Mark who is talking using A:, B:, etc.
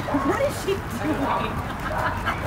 A: what is she doing?